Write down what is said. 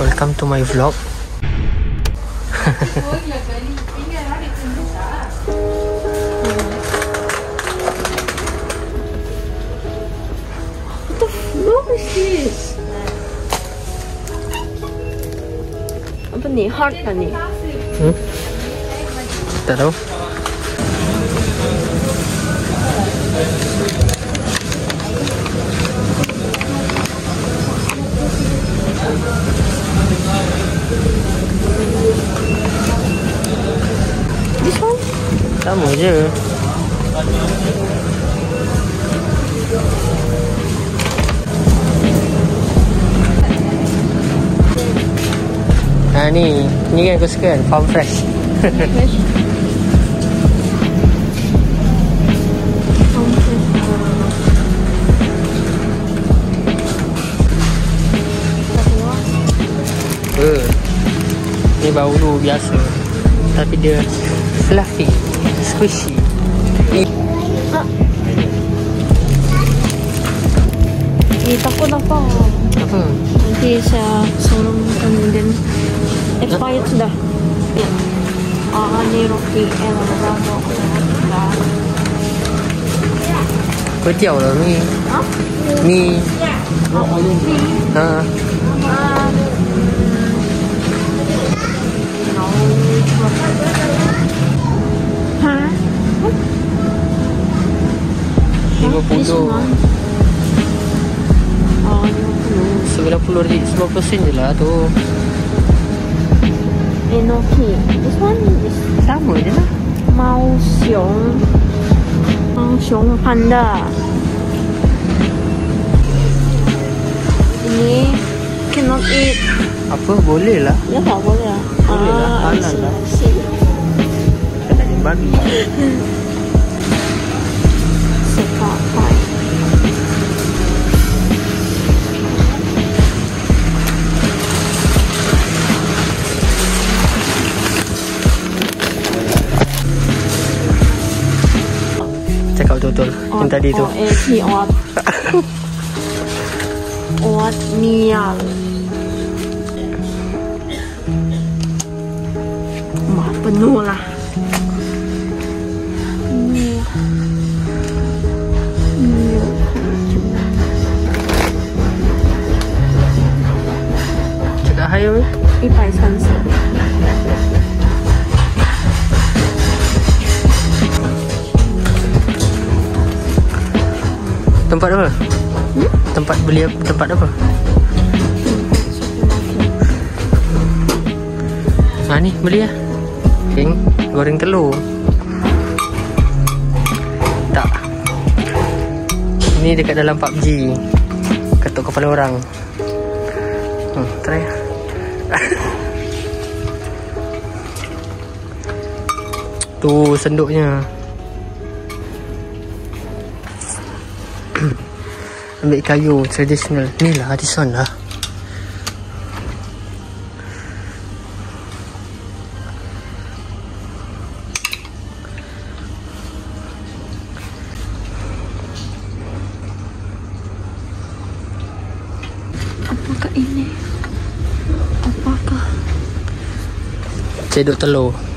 Welcome to my vlog. What is this? Apa ni? Heart kan ni? Hmm? Tak tahu. Sama je. Ha ni, ni kan aku suka kan, farm fresh. Fresh. Farm fresh. Uh. Ni bau lu biasa. Tapi dia fluffy, Ni Eh, takut apa? apa? Nanti saya suruh makan dan expired sudah. Ya. Ah, ni roti el avocado. Kuih tiaw lah ni. Ni. Ha. Ha? Puluh. one. 50. Sembilan puluh ringgit, sembilan puluh sen je lah tu. Enoki. This one is Sama je lah. Mao Xiong. Mao Xiong Panda. Ini cannot eat. Apa? Boleh lah. Ya tak boleh lah. Boleh lah, Ah, I halal lah. Kena ni babi. Cakap betul-betul. Yang tadi tu. Oh, eh, si oat. Oat mial. Wah, penuh lah. Penuh. Penuh. 这个还有一百三十。 Tempat apa? Tempat beli? Tempat apa? Ha ni beli lah. King goreng telur. Tak. Ni dekat dalam PUBG. Ketuk kepala orang. Hmm, try lah. tu senduknya. Ambil kayu tradisional. Ni lah, one lah. Apakah ini? Apakah? Cedok telur.